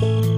Bye.